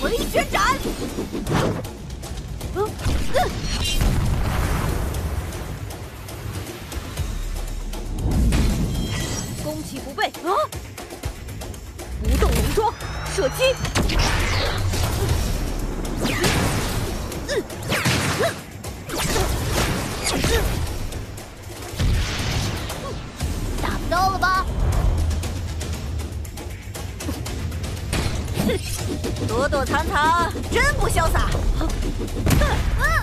回旋斩。攻其不备啊！不动龙桩，射击。堂堂，真不潇洒。别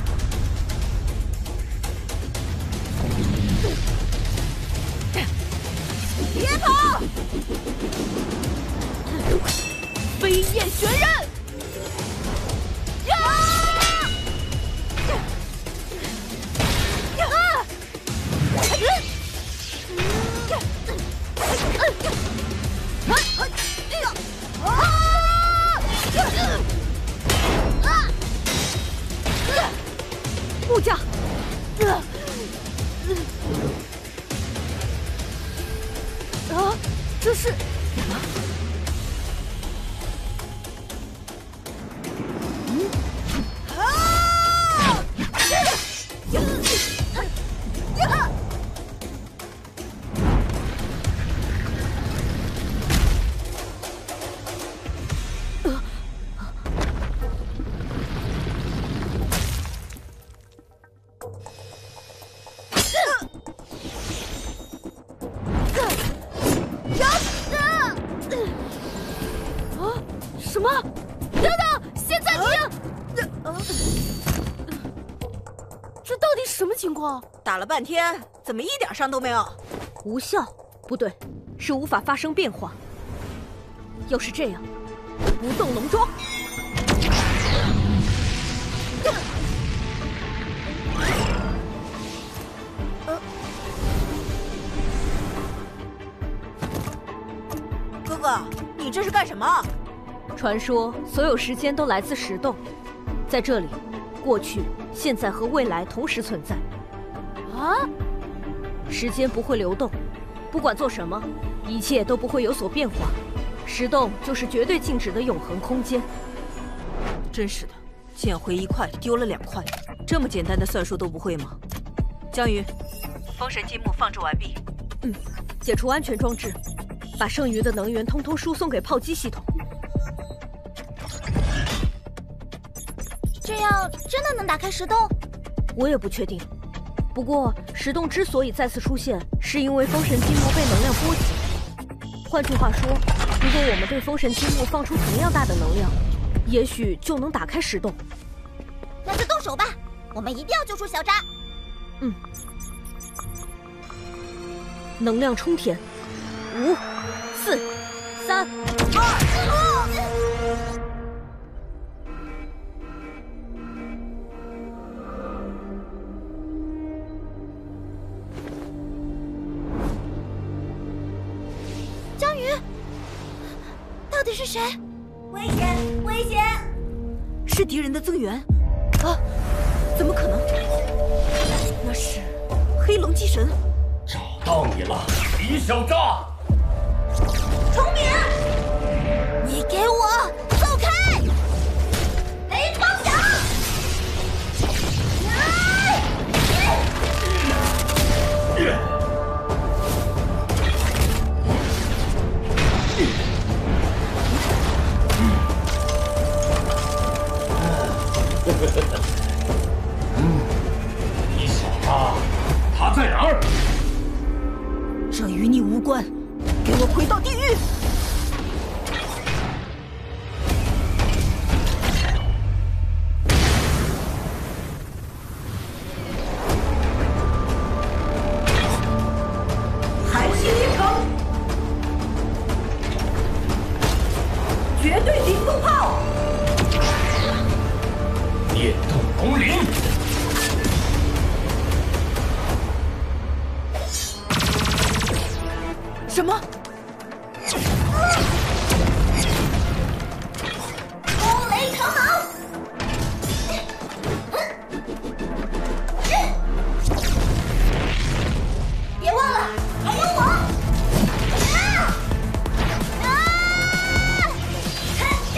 么？等等，先暂停！这到底什么情况？打了半天，怎么一点伤都没有？无效？不对，是无法发生变化。要是这样，不动龙桩。哥哥，你这是干什么？传说所有时间都来自石洞，在这里，过去、现在和未来同时存在。啊？时间不会流动，不管做什么，一切都不会有所变化。石洞就是绝对静止的永恒空间。真是的，捡回一块丢了两块，这么简单的算术都不会吗？江云，封神积木放置完毕。嗯，解除安全装置，把剩余的能源通通输送给炮击系统。样真的能打开石洞？我也不确定。不过石洞之所以再次出现，是因为封神积木被能量波及。换句话说，如果我们对封神积木放出同样大的能量，也许就能打开石洞。那就动手吧！我们一定要救出小扎。嗯。能量冲天，五、四、三、二。是谁？危险！危险！是敌人的增援。啊！怎么可能？那是黑龙祭神。找到你了，李小扎！崇明，你给我什么？轰雷长矛！别忘了还有我！啊！啊！开招！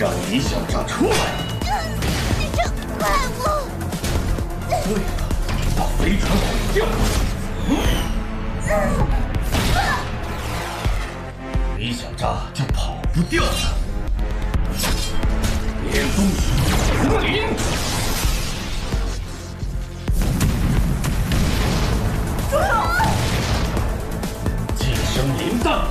让你小子出来！你这怪物！对了，把飞船毁掉！没想扎就跑不掉了。连风雨红林，住手！寄生林荡。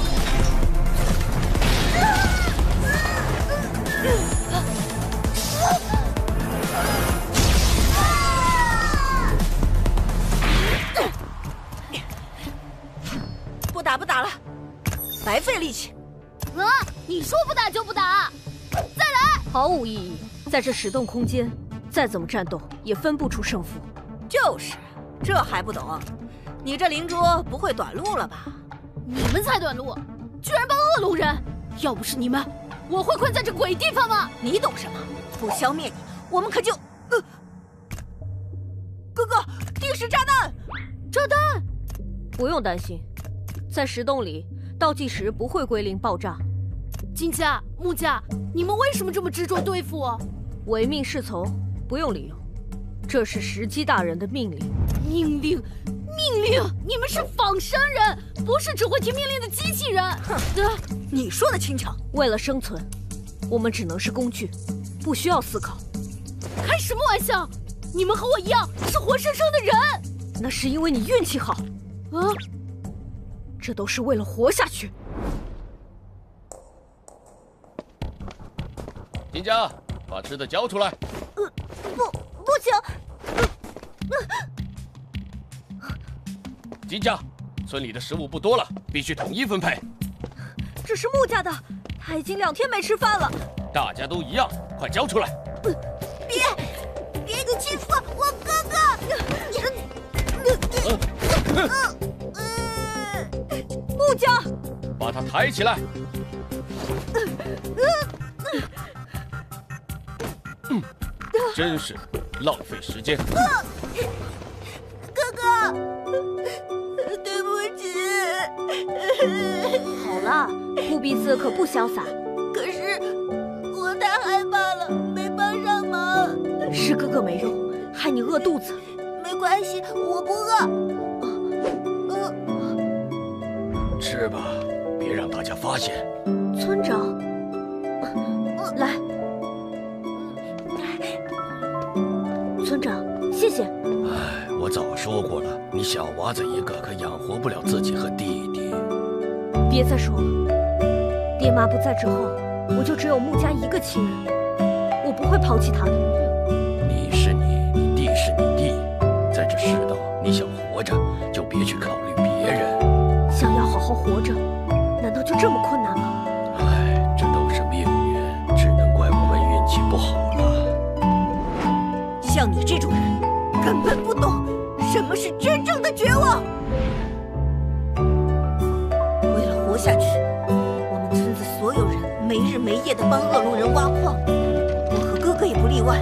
毫无意义。在这石洞空间，再怎么战斗也分不出胜负。就是，这还不懂？你这灵珠不会短路了吧？你们才短路，居然帮恶龙人！要不是你们，我会困在这鬼地方吗？你懂什么？不消灭你，我们可就……呃，哥哥，定时炸弹！炸弹！不用担心，在石洞里倒计时不会归零爆炸。金家、木家，你们为什么这么执着对付我？唯命是从，不用理由，这是石矶大人的命令。命令，命令！你们是仿生人，不是只会听命令的机器人。哼，你说的轻巧。为了生存，我们只能是工具，不需要思考。开什么玩笑？你们和我一样是活生生的人。那是因为你运气好。啊，这都是为了活下去。金家，把吃的交出来。呃，不，不行。金家，村里的食物不多了，必须统一分配。这是木家的，他已经两天没吃饭了。大家都一样，快交出来。别，别你欺负我哥哥！木家，把他抬起来。真是浪费时间！哥哥，对不起。好了，护鼻子可不潇洒。可是我太害怕了，没帮上忙。是哥哥没用，害你饿肚子。没关系，我不饿。吃吧，别让大家发现。村长，说过了，你小娃子一个，可养活不了自己和弟弟。别再说了，爹妈不在之后，我就只有穆家一个亲人，我不会抛弃他的。你是你，你弟是你弟，在这世道，你想活着，就别去考虑别人。想要好好活着，难道就这么困难吗？哎，这都是命运，只能怪我们运气不好了。像你这种人，根本不懂什么是真正的绝望。为了活下去，我们村子所有人没日没夜的帮恶龙人挖矿，我和哥哥也不例外。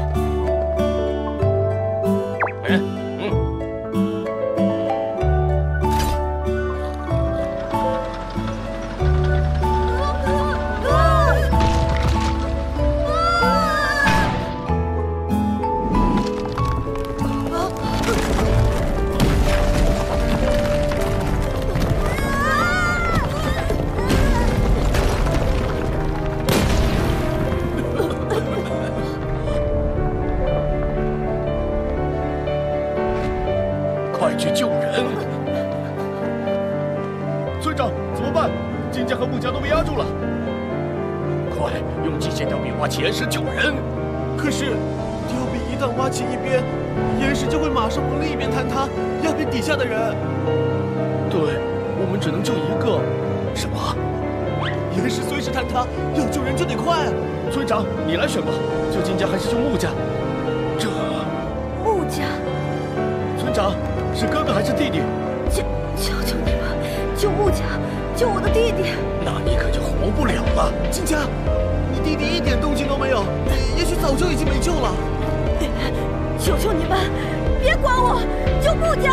去救人，村长怎么办？金家和木家都被压住了，快用机械吊臂挖起岩石救人。可是吊臂一旦挖起，一边岩石就会马上往另一边坍塌，压扁底下的人。对，我们只能救一个。什么？岩石随时坍塌，要救人就得快。村长，你来选吧，救金家还是救木家？这木家，村长。是哥哥还是弟弟？求求你们，救穆家，救我的弟弟。那你可就活不了了。金家，你弟弟一点动静都没有，也许早就已经没救了。求求你们，别管我，救穆家。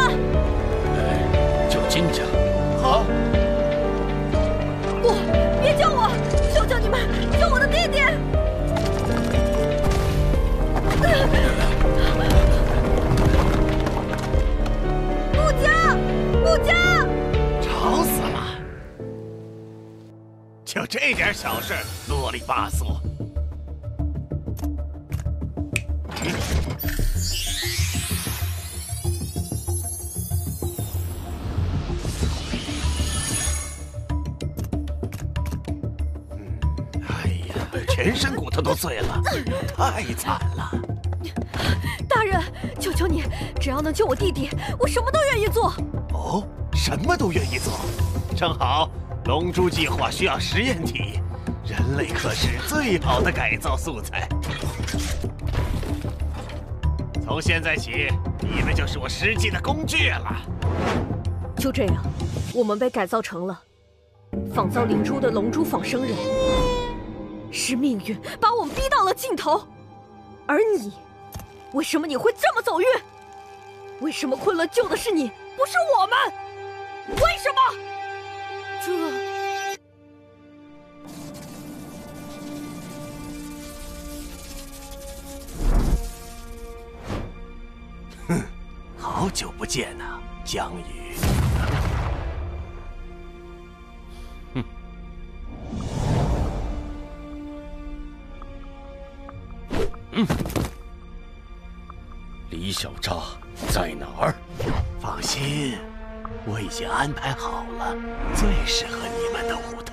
点小事，啰里吧嗦。哎呀，全身骨头都碎了，太惨了！大人，求求你，只要能救我弟弟，我什么都愿意做。哦，什么都愿意做，正好，龙珠计划需要实验体，人类可是最好的改造素材。从现在起，你们就是我实际的工具了。就这样，我们被改造成了仿造灵珠的龙珠仿生人。是命运把我们逼到了尽头，而你，为什么你会这么走运？为什么昆仑救的是你，不是我们？为什么？这好久不见呐、江宇。嗯李小扎在哪儿？放心，我已经安排好了最适合你们的舞台。